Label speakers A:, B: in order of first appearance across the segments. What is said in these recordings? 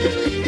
A: จ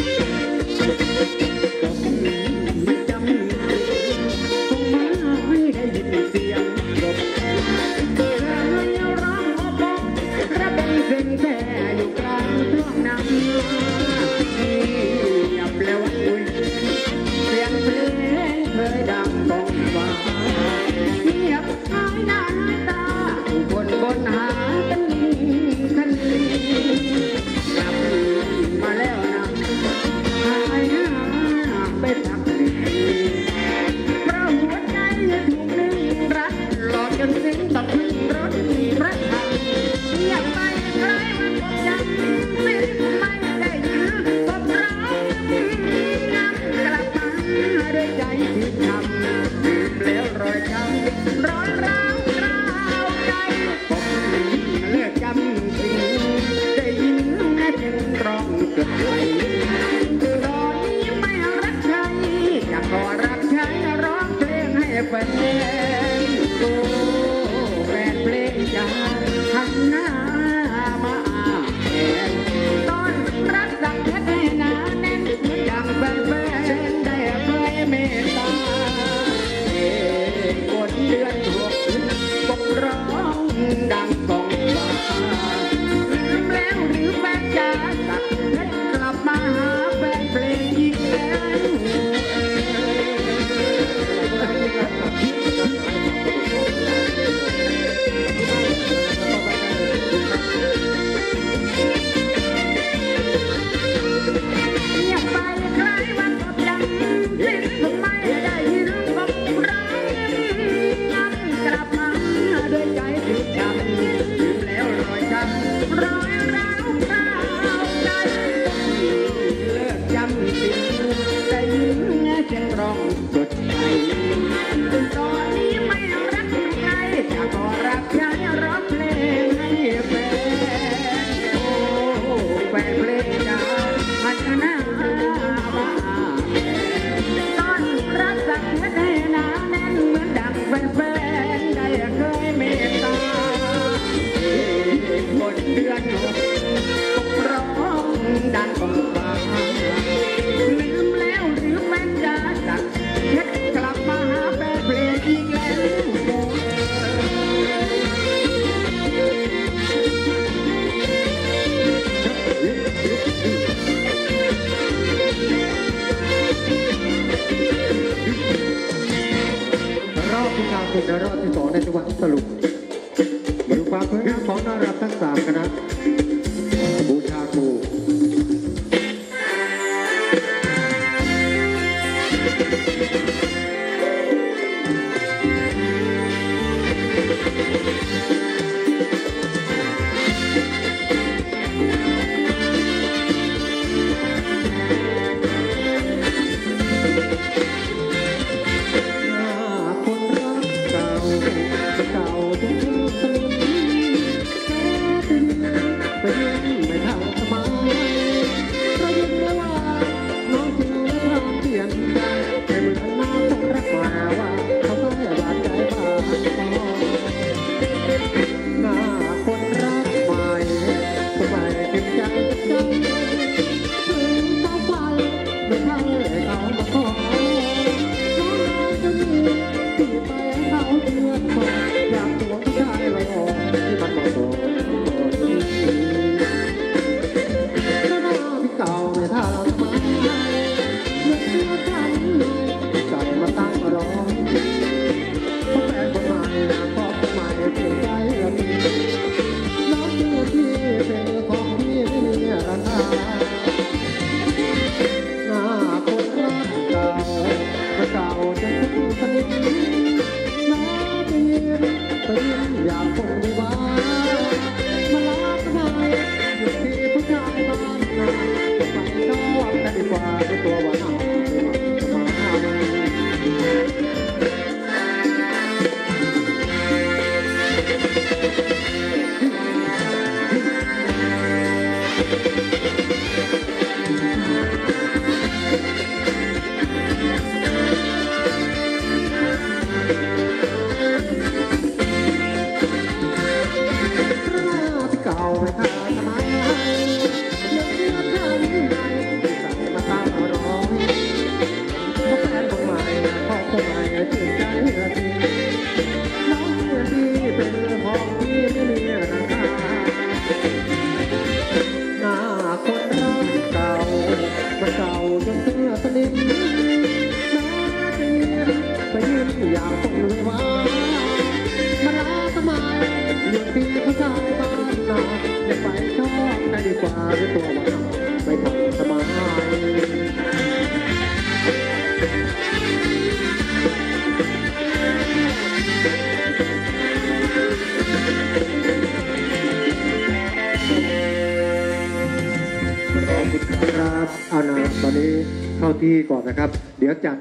B: ก่อนนะครับ เดี๋ยวจัด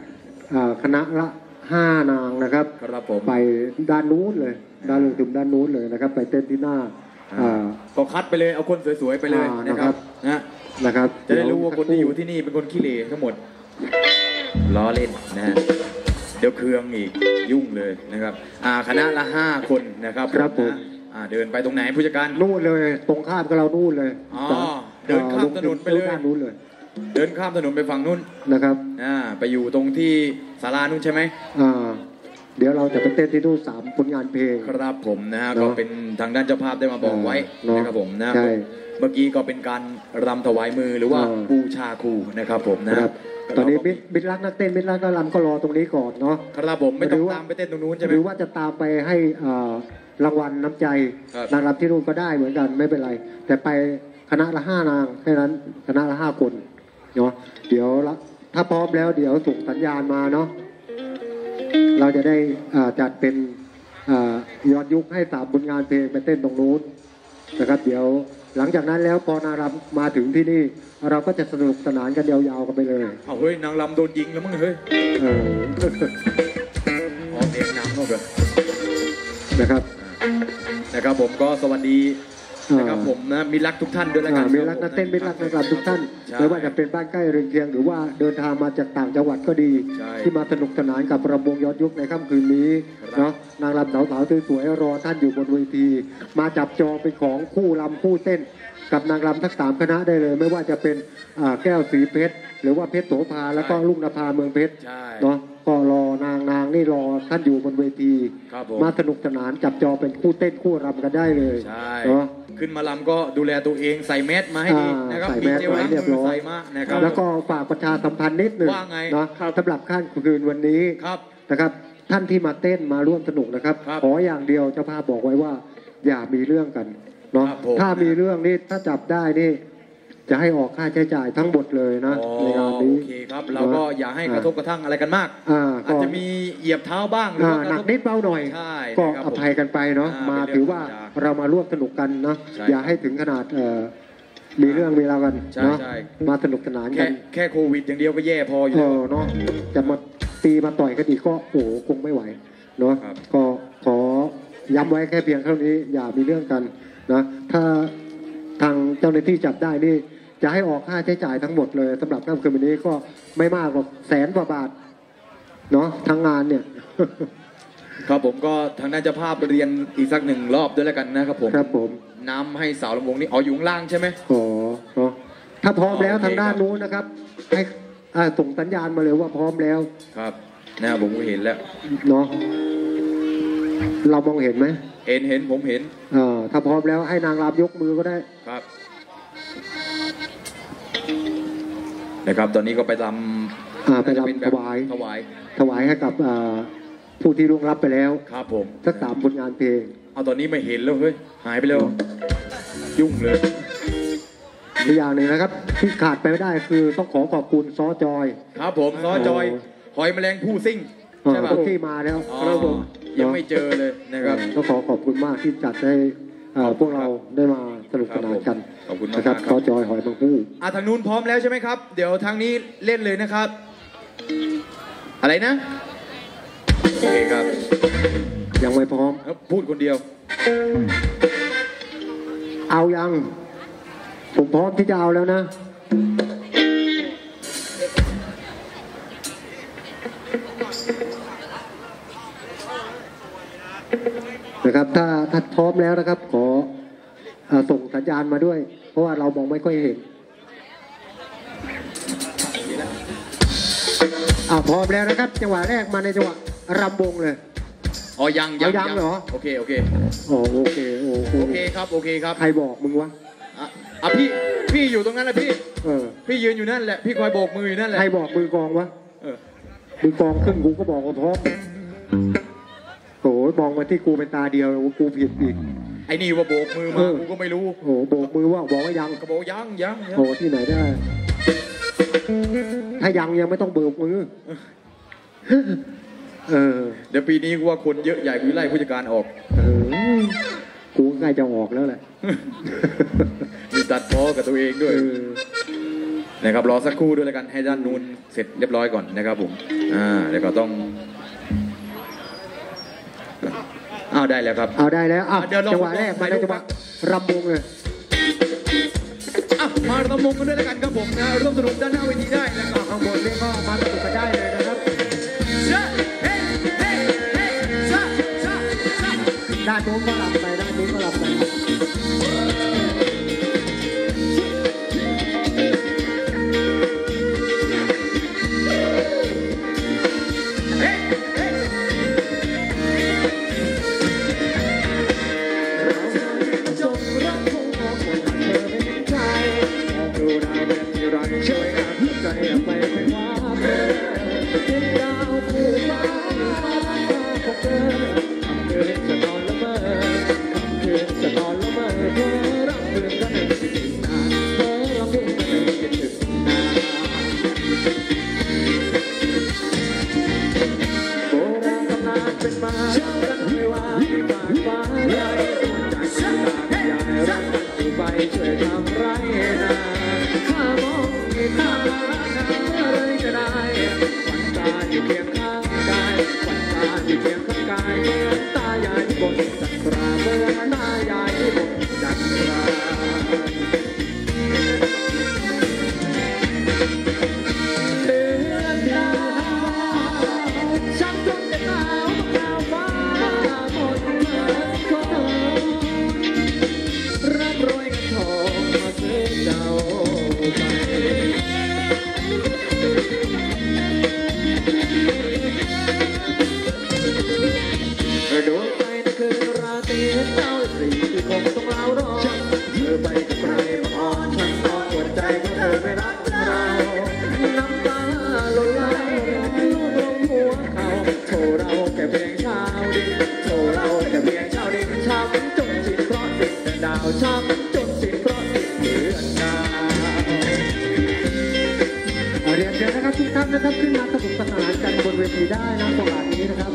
B: เอ่อคณะละห้านางนะครับ
C: ครับผม
B: ไปด้านนู้นเลย ด้านลงถึงด้านนู้นเลยนะครับ ไปเต้นที่หน้าอ่า
C: ก็คัดไปเลยเอาคนสวยๆไปเลย
B: อ่า
C: นะครับ
B: นะครับ
C: นะ
B: นะครับ
C: จะได้รู้ว่าคนที่อยู่ที่นี่เป็นคนขี้เหร่ทั้งหมดล้อเล่นนะฮะเดี๋ยวเครืองอีกยุ่งเลยนะครับอ่าคณะละห้าคนนะครับ
B: ครับผม
C: นะอ่าเดินไปตรงไหนผู้จัดการ
B: นู่นเลย ตรงข้ามกับเรานู่นเลย
C: อ๋อเดินข้ามถนนไปเลย
B: ด้านนู้น เลย
C: เดินข้ามถนนไปฝั่งนู้น
B: นะครับ
C: อ่าไปอยู่ตรงที่ศาลานู้นใช่ไหม
B: อ่าเดี๋ยวเราจะไปเต้นที่นู่นสามผลงานเพลง
C: ครับผมนะฮะ
B: เนอะ
C: ก็เป็นทางด้านเจ้าภาพได้มาบอกไว้
B: เนอะ
C: นะครับผมนะ
B: ใช่
C: เมื่อกี้ก็เป็นการรำถวายมือหรือว่า
B: เออ
C: บูชาครูนะครับผมนะ
B: นะครับตอนนี้มิตรมิตรรักนักเต้นมิตรรักนักรำก็รอตรงนี้ก่อนเนาะ
C: ครับผมไม่ต้อ
B: หรื
C: ง
B: อว่า
C: ตามไปเต้นตรงนู้นใช่ไหม
B: หรือว่าจะตามไปให้อ่ารางวัลน้ำใจ
C: ครับ
B: นางรำที่นู่นก็ได้เหมือนกันไม่เป็นไร แต่ไปคณะละห้านางแค่นั้นคณะละห้าคน เนาะเดี๋ยวละถ้าพร้อมแล้วเดี๋ยวส่งสัญญาณมาเนาะเราจะได้อ่าจัดเป็นอ่าย้อนยุคให้สามผลงานเพลงไปเต้นตรงนู้นนะครับ เดี๋ยวหลังจากนั้นแล้วพอนางรำมาถึงที่นี่ เราก็จะสนุกสนานกันยาวๆกันไปเลย
C: เอาเฮ้ยนางรำโดนยิงแล้วมั้งเฮ้ย
B: เออ
C: ออกเสียงนำเข้าไป
B: นะครับ
C: นะครับผมก็สวัสดี นะครับผมนะมีรักทุกท่านด้วยแล้วกั
B: อ่านมีรักนักเต้นมีรักนักรำทุกท่าน
C: ใช่
B: ไม่ว่าจะเป็นบ้านใกล้เรือนเคียง หรือว่าเดินทางมาจากต่างจังหวัดก็ดี
C: ใช่
B: ที่มาสนุกสนานกับรำวงย้อนยุคในค่ำคืนนี้
C: ครับ
B: เนาะนางรำสาวๆสวยๆรอท่านอยู่บนเวที มาจับจองเป็นของคู่รำคู่เต้น กับนางรำทั้งสามคณะได้เลย ไม่ว่าจะเป็นอ่าแก้วสีเพชรหรือว่าเพชรโสภาแล้วก็ลุงนภาเมืองเพชร
C: ใช่
B: เนาะ ก็รอนางนางนี่รอท่านอยู่บนเวที
C: ครับผม
B: มาสนุกสนานจับจองเป็นคู่เต้นคู่รำกันได้เลย
C: ใช่
B: เนาะ
C: ขึ้นมาลำก็ดูแลตัวเองใส่แมสมาให้ดี
B: อ่า
C: นะครับ
B: ใส่
C: มี
B: แมส
C: เจล
B: ไว้
C: ล้าง
B: เรียบ
C: มื
B: ร้
C: อ
B: อย
C: ใส่มานะครับ
B: แล้วก็ฝากประชาสัมพันธ์นิดหนึ่ง
C: ว่าไง
B: เนาะสำหรับค่ำคืนวันนี้
C: ครับ
B: นะครับท่านที่มาเต้นมาร่วมสนุกนะครับ
C: ครับ
B: ขออย่างเดียวเจ้าภาพบอกไว้ว่า อย่ามีเรื่องกันเนาะ
C: ครับผม
B: ถ้ามีเรื่องนี่ถ้าจับได้นี่ จะให้ออกค่าใช้จ่ายทั้งหมดเลยนะ
C: อ๋อ
B: ในงานนี้
C: โอเคครับเราก็อย่าให้กระทบกระทั่งอะไรกันมาก
B: อ่า
C: อาจ
B: ก็
C: จะมีเหยียบเท้าบ้างหรือ
B: อ่า
C: ว่าก
B: หนั
C: ระ
B: ก
C: ทบ
B: นิดเบาหน่อย
C: ใช่
B: ก็
C: นะครับ
B: อภัยกันไปเนาะ
C: อ่า
B: มา
C: เป็นเรื่อง
B: ถือว่า
C: ธรรมดา
B: เรามาร่วมสนุกกันเนาะ
C: ใช่
B: อย่าให้ถึงขนาดเอ่อมีเรื่องมีราวกัน
C: ใช่
B: เนาะ
C: ใช่
B: มาสนุกสนานกั
C: แค่
B: น
C: แค่โควิดอย่างเดียวก็แย่พออยู่
B: เอ
C: แล้ว
B: อเนาะจะมาตีมาต่อยกันอีกก็โอ้โหคงไม่ไหวเนาะ
C: ครับ
B: ก็ขอย้ำไว้แค่เพียงเท่านี้อย่ามีเรื่องกันนะถ้าทาง เจ้าหน้าที่จับได้นี่จะให้ออกค่าใช้จ่ายทั้งหมดเลยสำหรับค่ำคืนวันนี้ก็ไม่มากหรอกแสนกว่าบาทเนาะทั้งงานเนี่ย
C: ครับผมก็ทางด้านเจ้าภาพเรียนอีกสักหนึ่งรอบด้วยแล้วกันนะครับผม
B: ครับผม
C: น้ำให้สาวลำวงนี่อ๋ออยู่ข้างล่างใช่ไหม
B: อ๋อเนาะถ้าพร้อมแล้ว
C: โอเค
B: ทางด้านนู้นนะครับให้อ่าส่งสัญญาณมาเลยว่าพร้อมแล้ว
C: ครับนะครับผมก็เห็นแล้ว
B: เนาะเรามองเห็นไหม
C: เห็นเห็นผมเห็น
B: เอ่าถ้าพร้อมแล้วให้นางรำยกมือก็ได้
C: ครับ นะครับ ตอนนี้ก็ไปท
B: อ่าำไป
C: น่าจะเป็น
B: รำ
C: แบ
B: ถ
C: บ
B: วาย
C: ถวาย
B: ถวายให้กับอ่าผู้ที่ล่วงรับไปแล้ว
C: ครับผม
B: สักสามผลงานเพลง
C: เอาตอนนี้ไม่เห็นแล้วเฮ้ยหายไปแล้ว ยุ่งเลย
B: อีกอย่างหนึ่งนะครับ ที่ขาดไปไม่ได้คือต้องขอขอบคุณซอจอย
C: ครับผมซอจอยหอยแมลงผู้ซิ่ง
B: เอ่อ
C: ใช่ป่ะ
B: พวกที่มาแล้ว
C: อ๋อ
B: ครับผม
C: ยังไม่เจอเลยนะครับ
B: ต้องขอขอบคุณมากที่จัดให้เอ่อ
C: ขอบคุณ
B: พวกเราได้มาสนุกสนานกัน
C: ขอบคุณมาก
B: นะครับ
C: ครับ
B: ซอจอยหอยบางผู้
C: อะทางนู้นพร้อมแล้วใช่ไหมครับ เดี๋ยวทางนี้เล่นเลยนะครับ อะไรนะโอเคครับ
B: ยังไม่พร้อม
C: พูดคนเดียว
B: เอายัง
C: ผมพร้อมที่จะเอาแล้วนะ นะครับ ถ้าถ้าพร้อมแล้วนะครับ ขอเอ่อ ส่งสัญญาณมาด้วย เพราะว่าเรามองไม่ค่อยเห็นอ่าพร้อมแล้วนะครับ จังหวะแรกมาในจังหวะรำวงเลย
B: อ๋อยัง
C: เอายังเหรอ
B: โอเคโอเค
C: อ๋อโอเคโอ้โห
B: โอเคครับโอเคครับ
C: ใครบอกมึงวะ
B: อะอะพี่พี่อยู่ตรงนั้นแหละพี่
C: เออ
B: พี่ยืนอยู่นั่นแหละพี่คอยโบกมืออยู่นั่นแหละ
C: ใครบอกมือกองวะ
B: เออ
C: มือกองขึ้นกูก็บอกว่าพร้อมโอ้ยมองมาที่กูเป็นตาเดียวกูผิดอีก
B: ไอ้นี่ว่าโบกมือ
C: เอ
B: มา
C: อ
B: กูก็ไม่รู้
C: โอ้โหโบกมือว่าบอกว่ายัง
B: ก็บอกยังยังยัง
C: โอ้ที่ไหนได้ ถ้ายังยังไม่ต้องเบิกมือ เออ
B: เดี๋ยวปีนี้กูว่าคนเยอะใหญ่กูไล่ผู้จัดการออก
C: เออกูใกล้จะออกแล้วแหละ
B: มีตัดพ้อกับตัวเองด้วย
C: เออ
B: นะครับรอสักครู่ด้วยแล้วกันให้ด้านนู้นเสร็จเรียบร้อยก่อนนะครับผม อ่าเดี๋ยวก็ต้อง อ้าวได้แล้วครับ
C: เอาได้แล้วอะ
B: เดี๋ยวลอง
C: จังหวะแรกมาได้จังหวะรำวงเลย
B: อะมาระมงกันด้วยแล้วกันครับผมนะร่วมสนุกด้านหน้าเวทีได้นะครับ
C: ข้างบนนี่ก็มาสนุกกันได้เลยนะครับ
B: เฮ้เฮ้เฮ้เฮ้ชะชะชะ
C: ด้านโน้นก็รำา
D: วช้ำจนสิ้นเพราะติดเดือนดาว
C: เรียนเชิญนะครับทุกท่านนะครับขึ้นมาสนุกสนานกันบนเวทีได้นะตลาดนี้นะครับ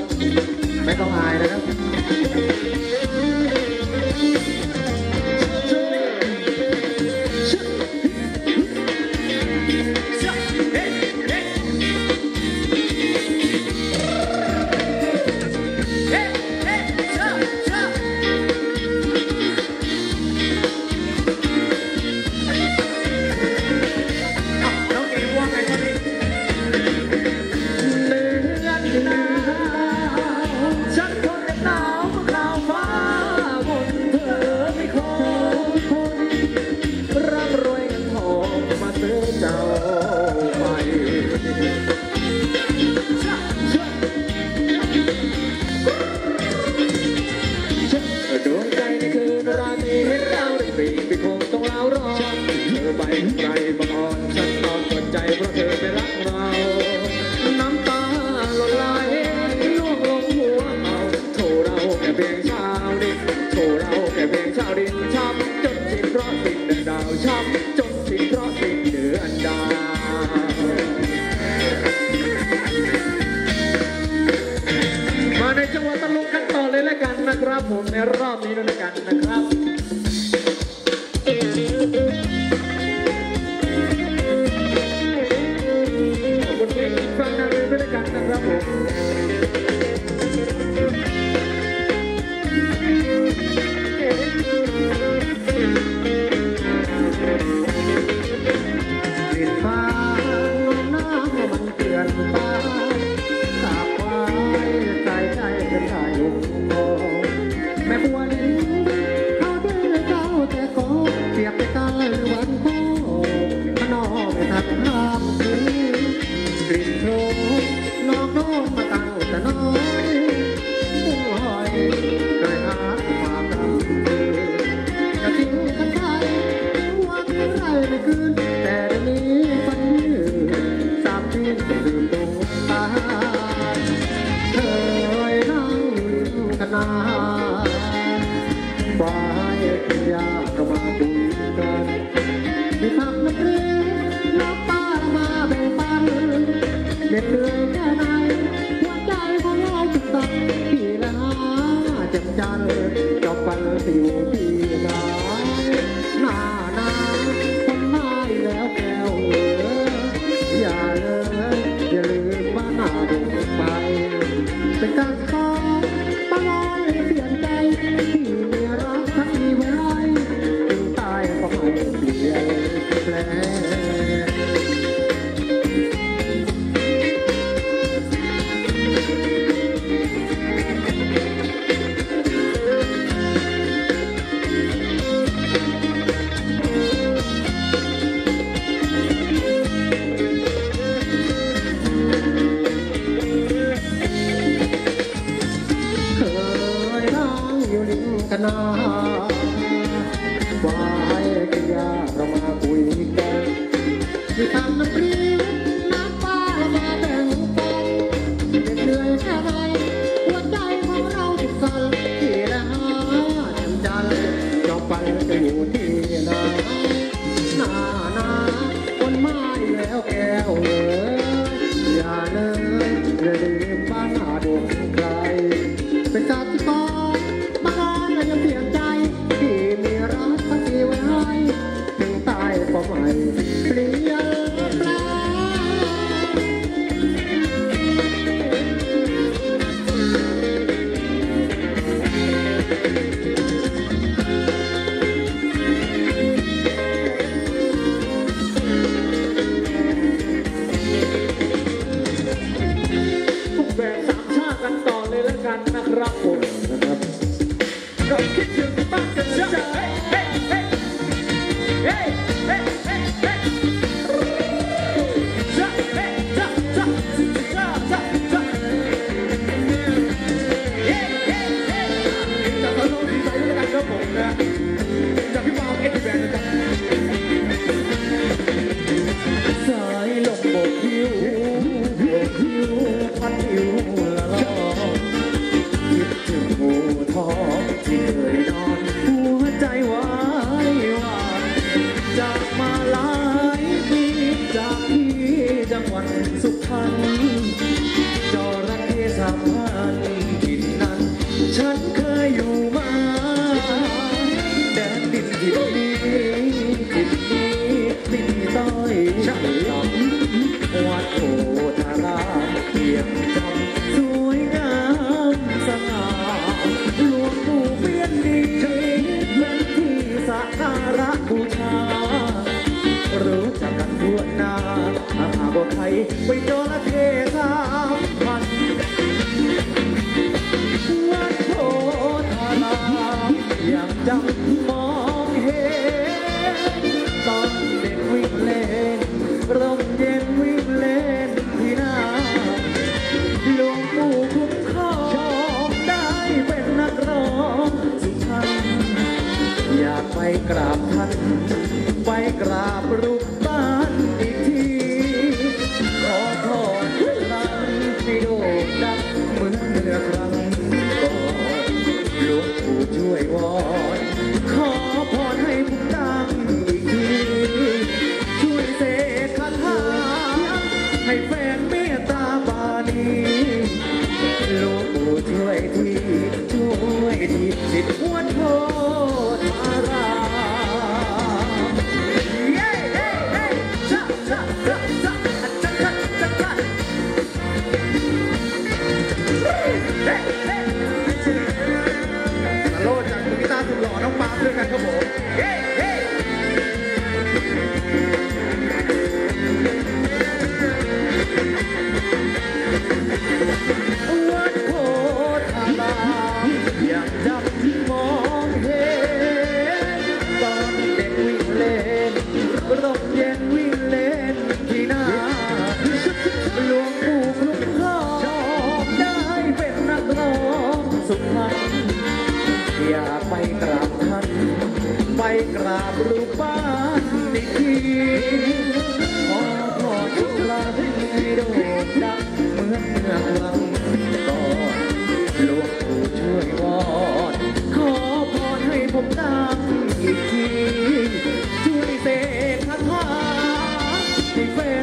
C: good. Well, girl. hey, hey, hey.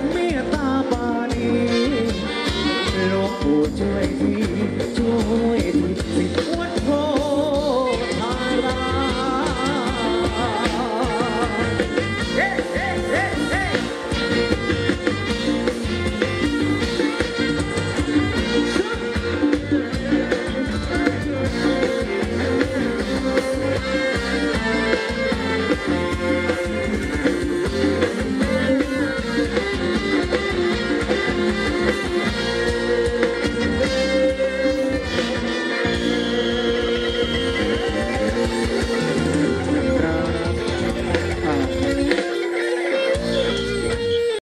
C: น
B: เมตตาปานีหลวงปู่
E: ช่วยทีช่วยทีสิทธ